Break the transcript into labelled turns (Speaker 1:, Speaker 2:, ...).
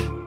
Speaker 1: you